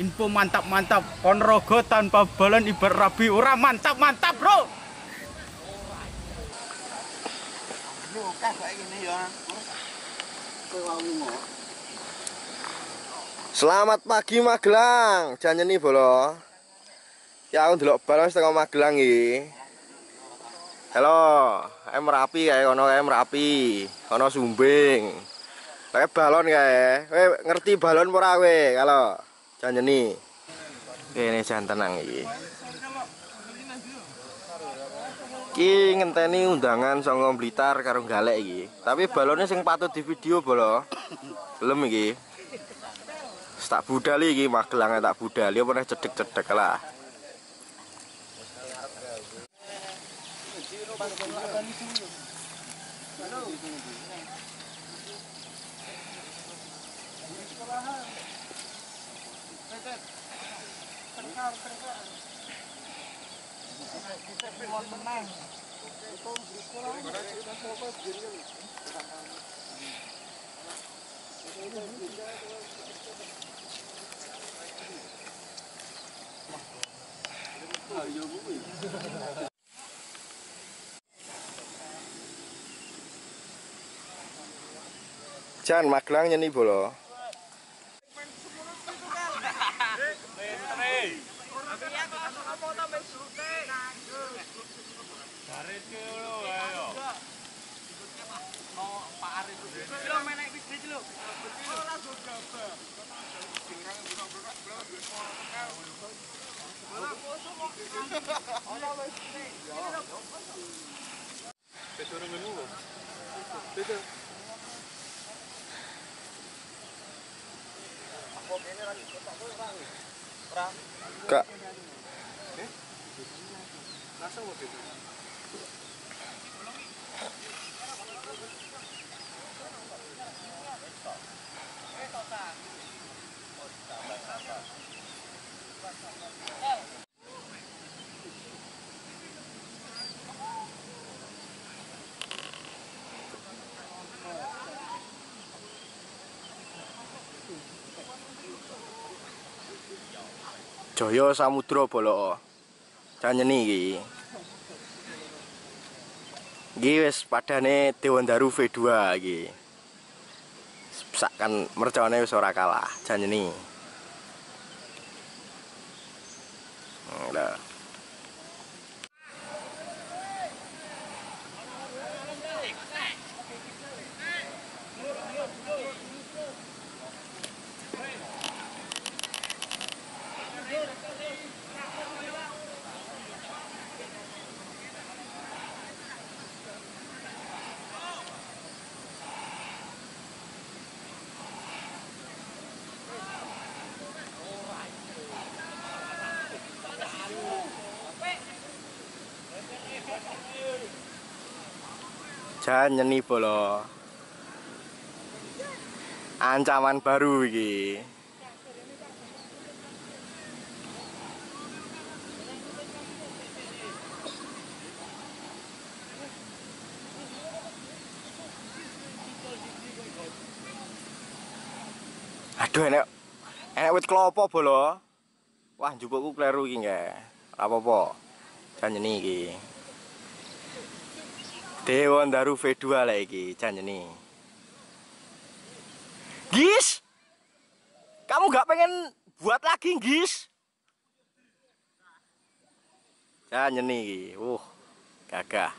Info mantap-mantap. Ponorogo tanpa balon ibarat rabi mantap-mantap, Bro. Selamat pagi Magelang. Jangan nih bolo. Ya aku ndelok balon setengah Magelang iki. Halo, em Merapi kae ono em Merapi. Ono Sumbing. Kayak balon. Kowe ngerti balon ora kalau jangan nih. Ini jangan tenang iki. Ki ngenteni undangan saka Blitar karo Galek iki. Tapi balonnya sing patut di video bolo. Belum iki. tak budali iki Magelang tak budali apa cedek-cedek lah. Jangan tengkar. Kita mohon menang. Kita nih bolo. Stai suonando nudo? Kak. Eh? Langsung waktu itu. Jaya Samudra Bolo. Janjeni iki. Iki wis padane Dewandaru V2 iki. Sakkan mercone wis ora kalah, janjeni. Udah. Jan nyeni bolo. Ancaman baru iki. Aduh enak enak wit klopo bolo. Wah njupukku kleru iki. Ora apa-apa. Jan nyeni iki. Dewan Daru V2 lah iki, janjeni. Gis! Kamu gak pengen buat lagi, Gis? Janjeni iki. Uh, gagah.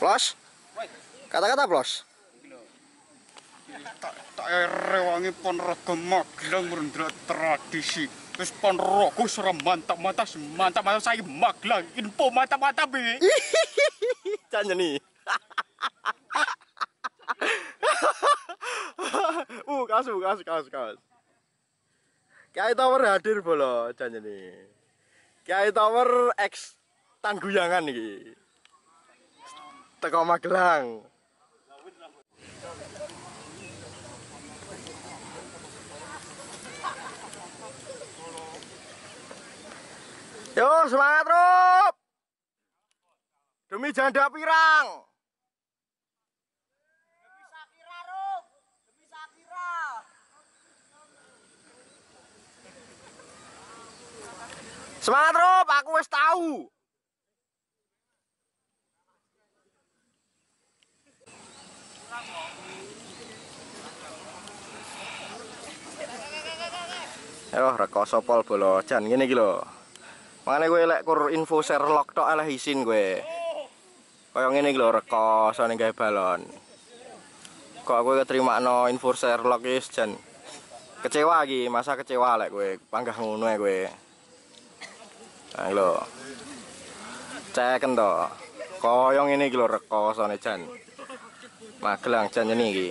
Plus? Kata-kata plus? Tak tak rewangi Ponorogo Magelang merendra tradisi. Wis Ponorogo ora mantap-mantap, mantap-mantap saya Magelang. Info mantap-mantap iki. Janjeni. uh, kaos, kaos, kaos, kaos. Kiai Tower hadir bolo janjeni. Kiai Tower X Tangguyangan iki. Teko Magelang. Yo semangat Rup. Demi janda pirang. Demi Sakira Rup. Demi Sakira. Semangat Rup, aku wis tahu. Ayo rekoso pol bolojan ngene iki lho. Mangane kowe lek kur info Sherlock tok eleh isin kowe. Kaya ngene iki lho rekoso ning gawe balon. Kok aku keterimakno info Sherlock wis jan kecewa iki, masa kecewa lek kowe panggah ngono ae kowe. Nah lho. Ceken to. Kaya ngene iki lho rekosone jan. Magelang jan ngene iki.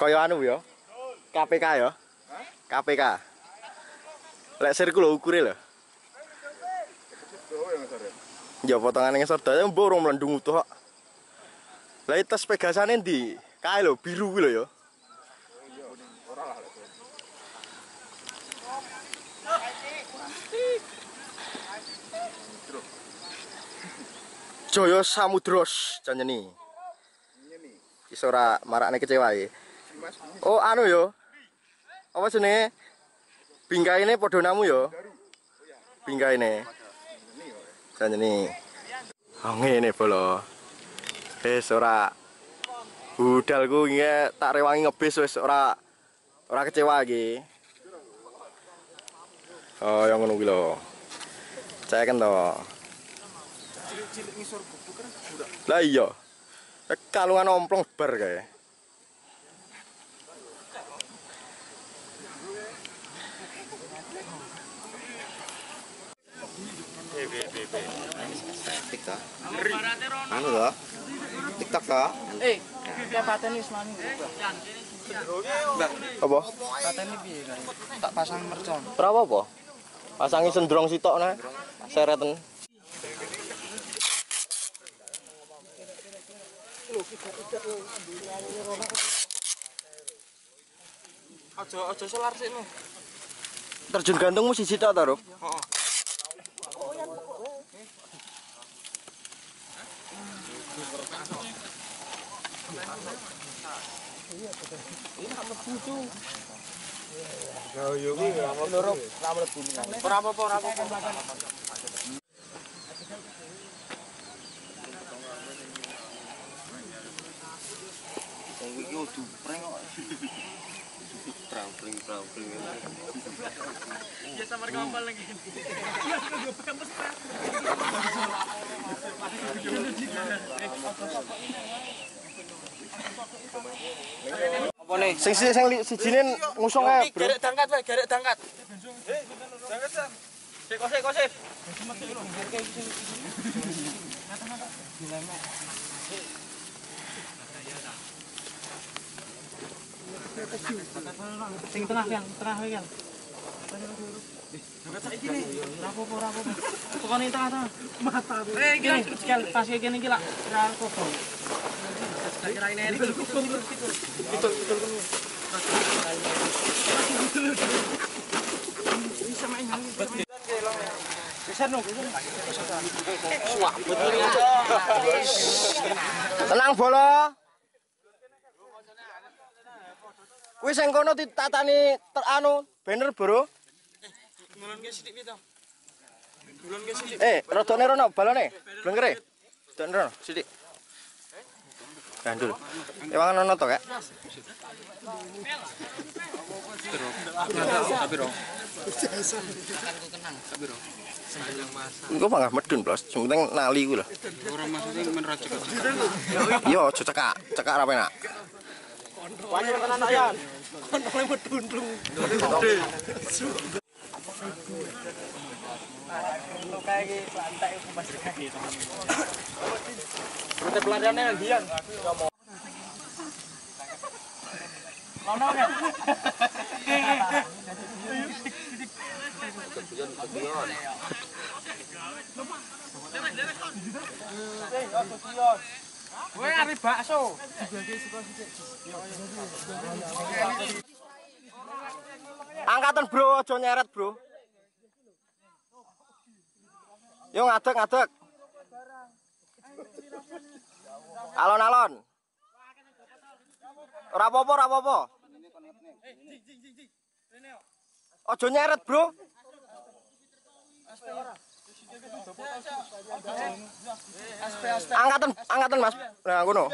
Kaya anu ya. KPK ya. KPK. Lek sirku lho ukure lho. Ya potongan ngesor daya mbok urung mlendung utuh kok. Lah iki tes pegasane ndi? Kae lho biru kuwi lho ya. Joyo Samudros janjeni. Iso ora marakne kecewa iki. Oh anu yo. Apa jenenge? Bingkaine padha namu yo. Bingkaine. Janjeni. Oh ngene bolo. Wis ora budalku nge tak rewangi ngebis wis ora ora kecewa iki. Oh yang ngono kuwi lho. Ceken to. Lah iya. Kalungan omplong bar kae. TikTok. Anu toh? TikTok toh? Eh, kayak paten wis mani. Apa? Paten iki piye? Tak pasang mercon. Ora apa-apa. Pasangi sendrong sitok nah. Sereten. Aja aja solar sik no. Terjun gantungmu siji tok ta, Rup? Ora apa-apa, ora apa-apa. Wong iki yo dupreng kok. Prang pring prang pring. Ya samar kapal lagi. Apa nih? Sing sing sing sijine ngusung ae, Bro. Garek dangkat wae, garek dangkat. Sik kok sik kok sik. Sing tengah kan, tengah kan. Rapopo, rapopo. Pokoknya tengah tengah. Mata. Eh, gini, sekali pas kayak gini gila. Rapopo. Kira ini ini. Betul, betul, betul. Tenang bola. Kuwi sing kono ditatani anu banner, Bro. Eh, rodone rono balone. Blengkere. Rodone rono sithik. Gandul. Ewangan ono to, Kak? Iku panggah medun, Bos. Sing penting nali ku lho. Orang maksudnya meneracik Yo, aja cekak, cekak ra penak. Banyak tenan ayan. Kontole medundung. Gede. Pelariannya yang dian. Mana ya? Kebion, kebion. Angkatan bro, aja nyeret bro. Yo ngadeg ngadeg. Alon-alon. Ora apa-apa, ora apa-apa. Aja nyeret, Bro. Angkatan, angkatan Mas. Nah, ngono.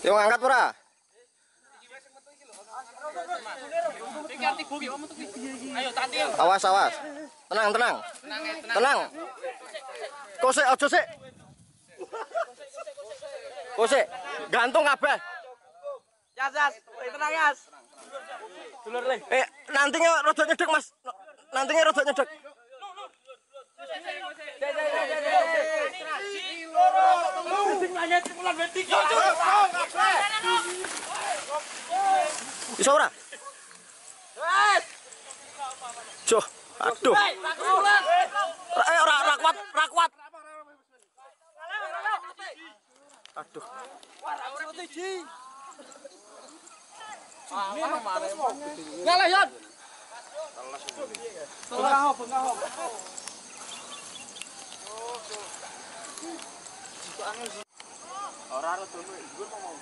Yo ngangkat ora? Awas, awas. Tenang, tenang. Tenang. Sik aja sik. Kok sik. Gantung kabeh. Yas, yas. Tenang, yas. Dulur le. Eh, nantinya rada nyedek, Mas. Nantinya rada nyedek. Bisa ora? Joh, aduh. Eh, ora ora kuat, ora kuat. Aduh. Enggak lah, Yon. Orang harus dulu, gue mau.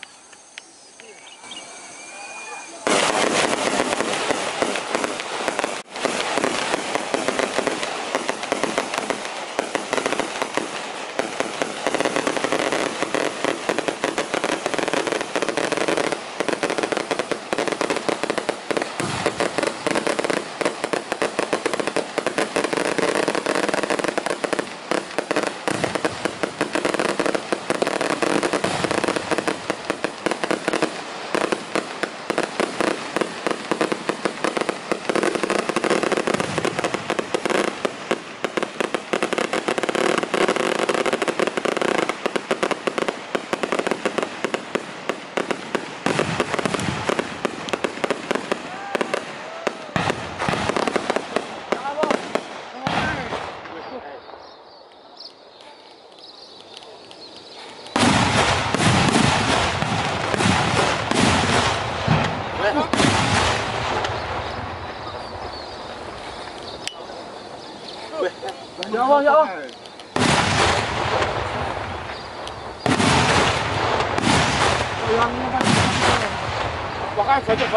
Kan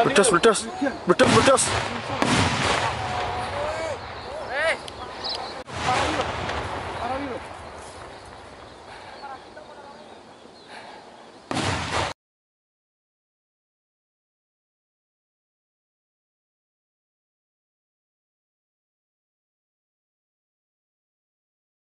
pedas, pedas, pedas, pedas.